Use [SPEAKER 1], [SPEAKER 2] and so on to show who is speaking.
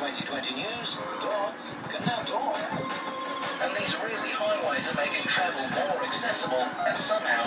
[SPEAKER 1] 2020 news, dogs can now talk.
[SPEAKER 2] And these really highways are making travel more accessible and somehow